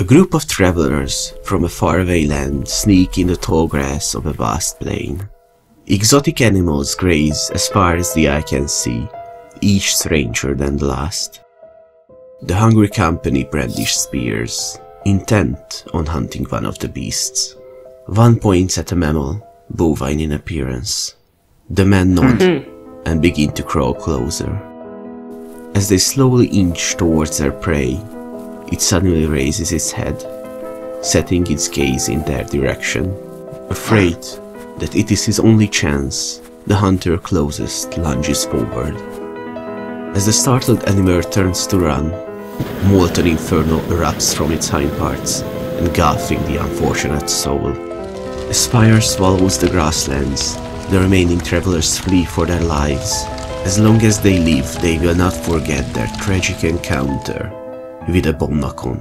A group of travelers from a faraway land sneak in the tall grass of a vast plain. Exotic animals graze as far as the eye can see, each stranger than the last. The hungry company brandish spears, intent on hunting one of the beasts. One points at a mammal, bovine in appearance. The men nod mm-hmm. and begin to crawl closer. As they slowly inch towards their prey, it suddenly raises its head, setting its gaze in their direction. Afraid that it is his only chance, the hunter closest lunges forward. As the startled animal turns to run, molten inferno erupts from its hindparts, engulfing the unfortunate soul. As fire swallows the grasslands, the remaining travelers flee for their lives. As long as they live, they will not forget their tragic encounter Bonnacon.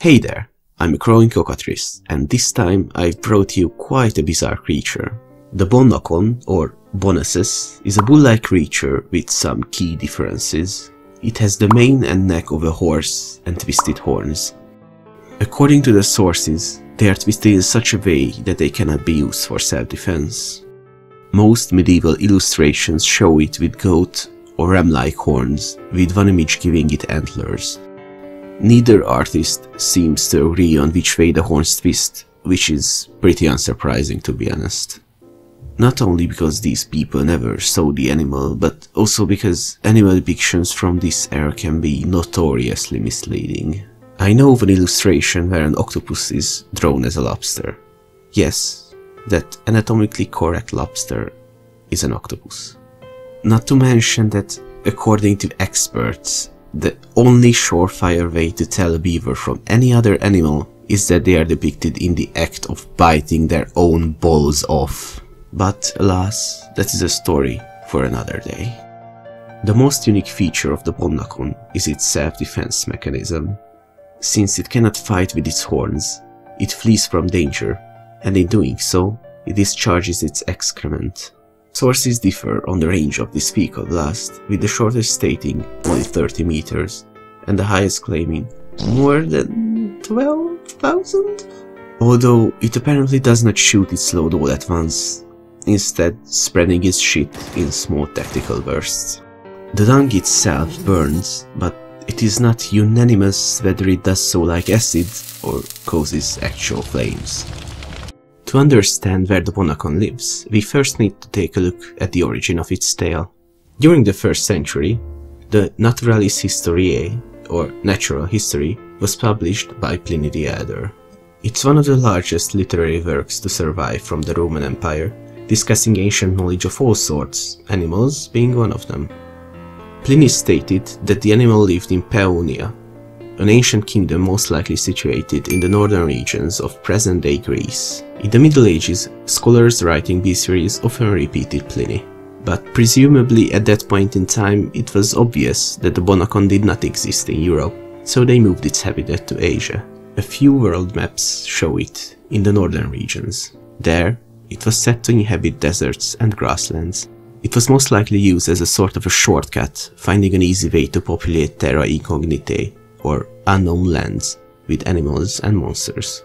Hey there, I'm a crowing cockatrice, and this time I've brought you quite a bizarre creature. The Bonnacon, or Bonasus, is a bull-like creature with some key differences. It has the mane and neck of a horse and twisted horns. According to the sources, they are twisted in such a way that they cannot be used for self-defense. Most medieval illustrations show it with goat or ram-like horns, with one image giving it antlers. Neither artist seems to agree on which way the horns twist, which is pretty unsurprising to be honest. Not only because these people never saw the animal, but also because animal depictions from this era can be notoriously misleading. I know of an illustration where an octopus is drawn as a lobster. Yes, that anatomically correct lobster is an octopus. Not to mention that, according to experts, the only surefire way to tell a beaver from any other animal is that they are depicted in the act of biting their own balls off. But alas, that is a story for another day. The most unique feature of the Bonnacon is its self-defense mechanism. Since it cannot fight with its horns, it flees from danger, and in doing so, it discharges its excrement. Sources differ on the range of this fecal blast, with the shortest stating only 30 meters, and the highest claiming more than 12,000? Although it apparently does not shoot its load all at once, instead spreading its shit in small tactical bursts. The dung itself burns, but it is not unanimous whether it does so like acid or causes actual flames. To understand where the Bonnacon lives, we first need to take a look at the origin of its tale. During the first century, the Naturalis Historiae, or Natural History, was published by Pliny the Elder. It's one of the largest literary works to survive from the Roman Empire, discussing ancient knowledge of all sorts, animals being one of them. Pliny stated that the animal lived in Paeonia, an ancient kingdom most likely situated in the northern regions of present-day Greece. In the Middle Ages, scholars writing bestiaries often repeated Pliny. But presumably at that point in time it was obvious that the Bonnacon did not exist in Europe, so they moved its habitat to Asia. A few world maps show it in the northern regions. There, it was set to inhabit deserts and grasslands. It was most likely used as a sort of a shortcut, finding an easy way to populate terra incognitae, or unknown lands, with animals and monsters.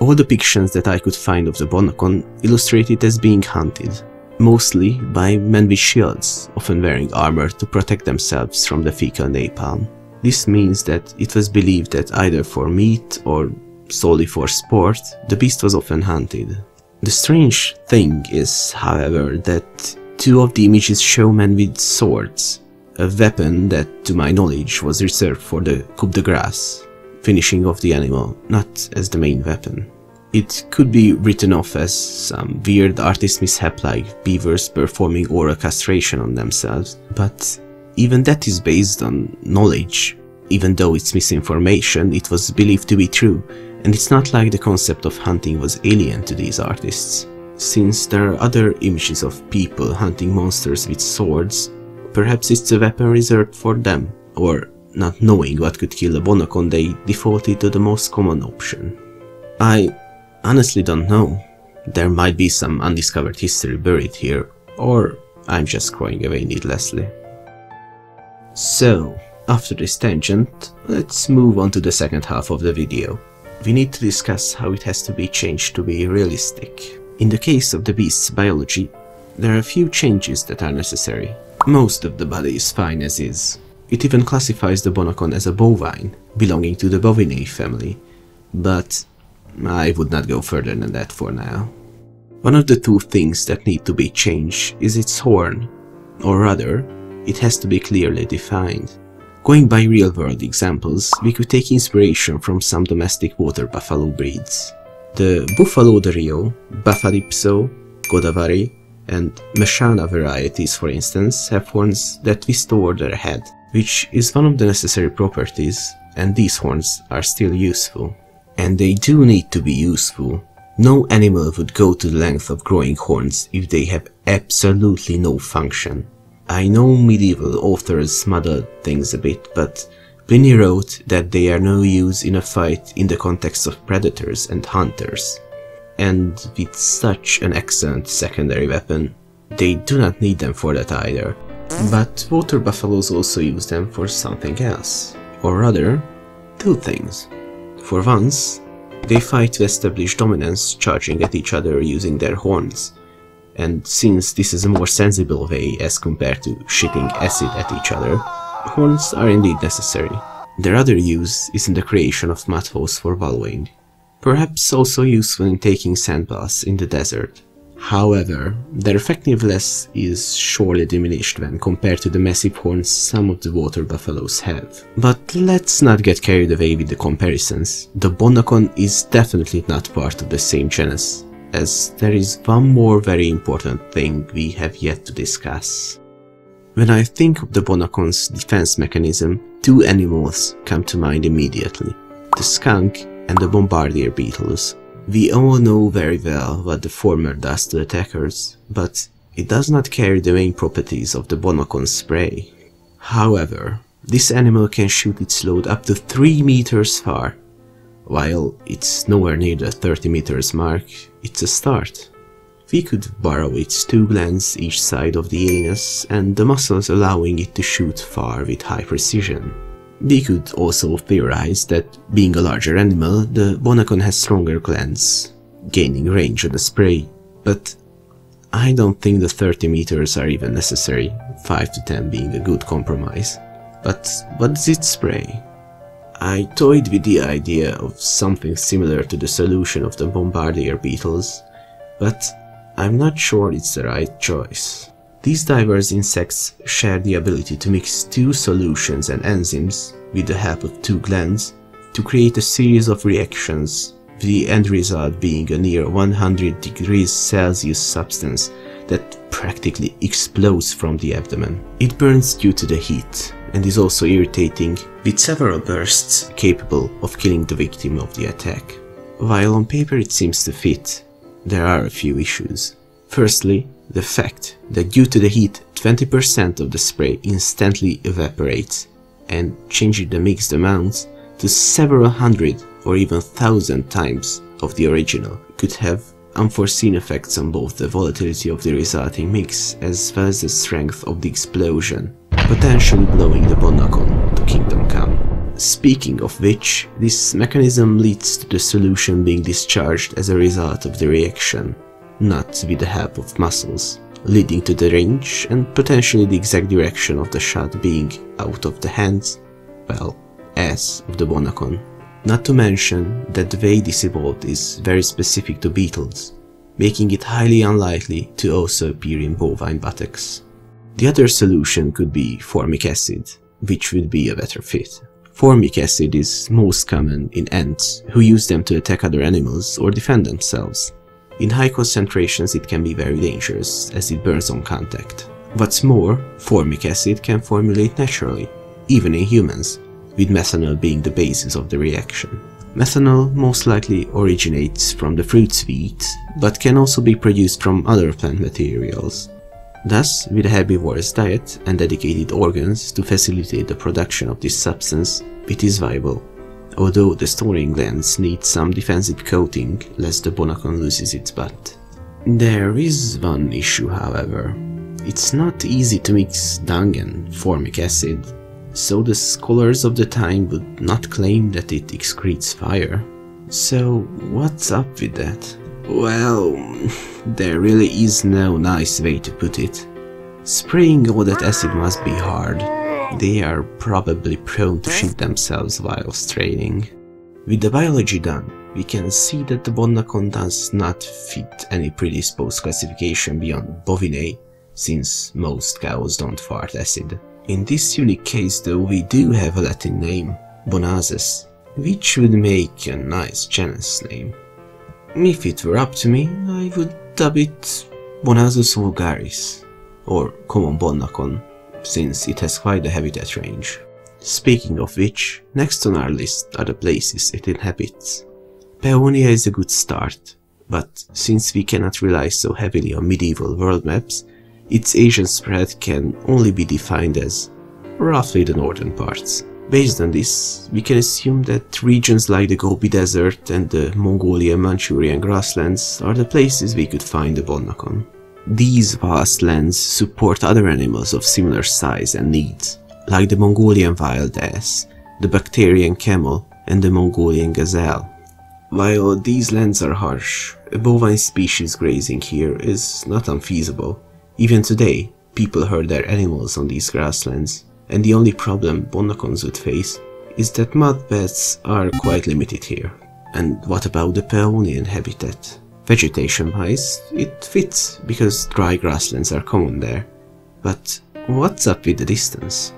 All depictions that I could find of the Bonnacon illustrated it as being hunted, mostly by men with shields, often wearing armor to protect themselves from the fecal napalm. This means that it was believed that either for meat or solely for sport, the beast was often hunted. The strange thing is, however, that two of the images show men with swords, a weapon that, to my knowledge, was reserved for the coup de grace, finishing off the animal, not as the main weapon. It could be written off as some weird artist mishap like beavers performing oral castration on themselves, but even that is based on knowledge. Even though it's misinformation, it was believed to be true, and it's not like the concept of hunting was alien to these artists. Since there are other images of people hunting monsters with swords, perhaps it's a weapon reserved for them, or not knowing what could kill a Bonnacon they defaulted to the most common option. I honestly don't know. There might be some undiscovered history buried here, or I'm just crowing away needlessly. So, after this tangent, let's move on to the second half of the video. We need to discuss how it has to be changed to be realistic. In the case of the beast's biology, there are a few changes that are necessary. Most of the body is fine as is. It even classifies the Bonnacon as a bovine, belonging to the Bovinae family, but I would not go further than that for now. One of the two things that need to be changed is its horn, or rather, it has to be clearly defined. Going by real-world examples, we could take inspiration from some domestic water buffalo breeds. The Buffalo de Rio, Buffalypso, Godavari, and Mehsana varieties, for instance, have horns that over their head, which is one of the necessary properties, and these horns are still useful. And they do need to be useful. No animal would go to the length of growing horns if they have absolutely no function. I know medieval authors muddled things a bit, but Pliny wrote that they are no use in a fight in the context of predators and hunters. And with such an excellent secondary weapon, they do not need them for that either. But water buffaloes also use them for something else. Or rather, two things. For once, they fight to establish dominance, charging at each other using their horns. And since this is a more sensible way as compared to shitting acid at each other, horns are indeed necessary. Their other use is in the creation of mud holes for wallowing, perhaps also useful in taking sand baths in the desert. However, their effectiveness is surely diminished when compared to the massive horns some of the water buffaloes have. But let's not get carried away with the comparisons. The Bonnacon is definitely not part of the same genus, as there is one more very important thing we have yet to discuss. When I think of the Bonnacon's defense mechanism, two animals come to mind immediately. The skunk and the bombardier beetles. We all know very well what the former does to attackers, but it does not carry the main properties of the Bonnacon spray. However, this animal can shoot its load up to 3 meters far. While it's nowhere near the 30 meters mark, it's a start. We could borrow its two glands each side of the anus and the muscles allowing it to shoot far with high precision. We could also theorize that, being a larger animal, the Bonnacon has stronger glands, gaining range on the spray, but I don't think the 30 meters are even necessary, 5 to 10 being a good compromise. But what does it spray? I toyed with the idea of something similar to the solution of the bombardier beetles, but I'm not sure it's the right choice. These diverse insects share the ability to mix two solutions and enzymes with the help of two glands to create a series of reactions, the end result being a near 100 degrees Celsius substance that practically explodes from the abdomen. It burns due to the heat and is also irritating, with several bursts capable of killing the victim of the attack. While on paper it seems to fit, there are a few issues. Firstly, the fact that due to the heat 20% of the spray instantly evaporates and changing the mixed amounts to several hundred or even thousand times of the original could have unforeseen effects on both the volatility of the resulting mix as well as the strength of the explosion, potentially blowing the Bonnacon to Kingdom Come. Speaking of which, this mechanism leads to the solution being discharged as a result of the reaction, not with the help of muscles, leading to the range and potentially the exact direction of the shot being out of the hands, well, ass of the Bonnacon. Not to mention that the way this evolved is very specific to beetles, making it highly unlikely to also appear in bovine buttocks. The other solution could be formic acid, which would be a better fit. Formic acid is most common in ants, who use them to attack other animals or defend themselves. In high concentrations it can be very dangerous, as it burns on contact. What's more, formic acid can formulate naturally, even in humans, with methanol being the basis of the reaction. Methanol most likely originates from the fruits we eat, but can also be produced from other plant materials. Thus, with a herbivorous diet and dedicated organs to facilitate the production of this substance, it is viable although the storing glands need some defensive coating lest the Bonnacon loses its butt. There is one issue however. It's not easy to mix dung and formic acid, so the scholars of the time would not claim that it excretes fire. So, what's up with that? Well, there really is no nice way to put it. Spraying all that acid must be hard. They are probably prone to shoot themselves while straining. With the biology done, we can see that the Bonnacon does not fit any predisposed classification beyond bovine, since most cows don't fart acid. In this unique case though, we do have a Latin name, Bonasus, which would make a nice genus name. If it were up to me, I would dub it Bonasus vulgaris, or common Bonnacon, since it has quite a habitat range. Speaking of which, next on our list are the places it inhabits. Paeonia is a good start, but since we cannot rely so heavily on medieval world maps, its Asian spread can only be defined as roughly the northern parts. Based on this, we can assume that regions like the Gobi Desert and the Mongolian Manchurian grasslands are the places we could find the Bonnacon. These vast lands support other animals of similar size and needs, like the Mongolian wild ass, the Bactrian camel, and the Mongolian gazelle. While these lands are harsh, a bovine species grazing here is not unfeasible. Even today, people herd their animals on these grasslands, and the only problem Bonnacons would face is that mud beds are quite limited here. And what about the Paeonian habitat? Vegetation-wise, it fits, because dry grasslands are common there. But what's up with the distance?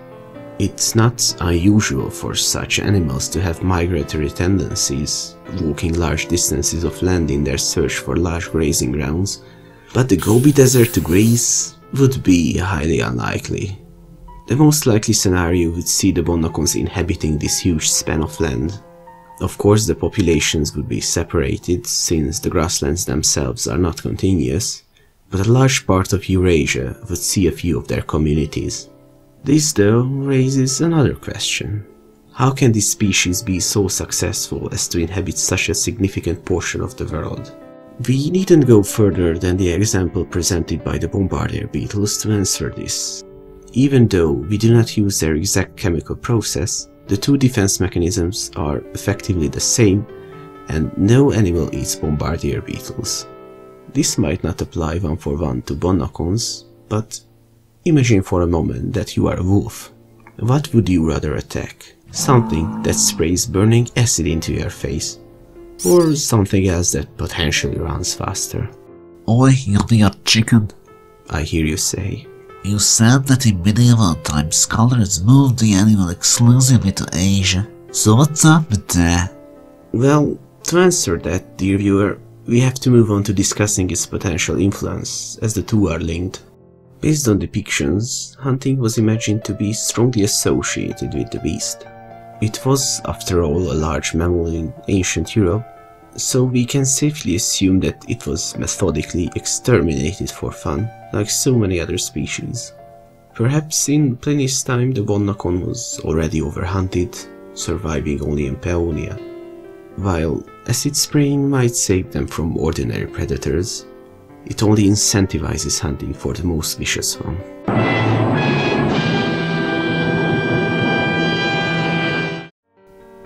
It's not unusual for such animals to have migratory tendencies, walking large distances of land in their search for large grazing grounds, but the Gobi Desert to graze would be highly unlikely. The most likely scenario would see the Bonnacons inhabiting this huge span of land. Of course the populations would be separated, since the grasslands themselves are not continuous, but a large part of Eurasia would see a few of their communities. This though raises another question. How can this species be so successful as to inhabit such a significant portion of the world? We needn't go further than the example presented by the bombardier beetles to answer this. Even though we do not use their exact chemical process, the two defense mechanisms are effectively the same and no animal eats bombardier beetles. This might not apply one for one to Bonnacons, but Imagine for a moment that you are a wolf. What would you rather attack? Something that sprays burning acid into your face? Or something else that potentially runs faster? Oi, you idiot chicken. I hear you say. You said that in medieval times scholars moved the animal exclusively to Asia. So what's up with that? Well, to answer that, dear viewer, we have to move on to discussing its potential influence, as the two are linked. Based on depictions, hunting was imagined to be strongly associated with the beast. It was, after all, a large mammal in ancient Europe, so we can safely assume that it was methodically exterminated for fun, like so many other species. Perhaps in Pliny's time the Bonnacon was already overhunted, surviving only in Paeonia, while acid spraying might save them from ordinary predators, it only incentivizes hunting for the most vicious one.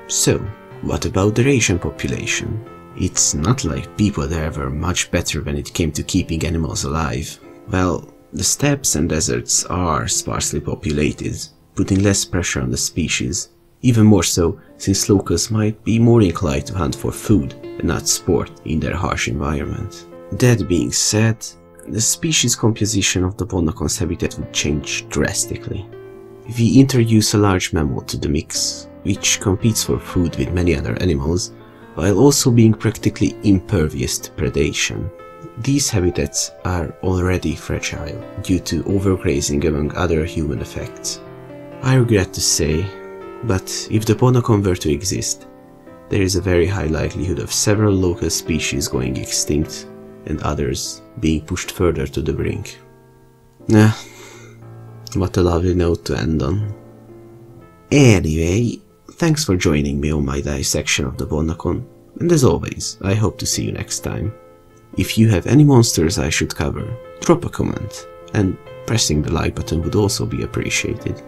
So, what about the Asian population? It's not like people there were much better when it came to keeping animals alive. Well, the steppes and deserts are sparsely populated, putting less pressure on the species, even more so since locals might be more inclined to hunt for food and not sport in their harsh environment. That being said, the species composition of the Bonnacon's habitat would change drastically. If we introduce a large mammal to the mix, which competes for food with many other animals, while also being practically impervious to predation. These habitats are already fragile due to overgrazing among other human effects. I regret to say, but if the Bonnacon were to exist, there is a very high likelihood of several local species going extinct and others being pushed further to the brink. Yeah, what a lovely note to end on. Anyway, thanks for joining me on my dissection of the Bonnacon, and as always, I hope to see you next time. If you have any monsters I should cover, drop a comment, and pressing the like button would also be appreciated.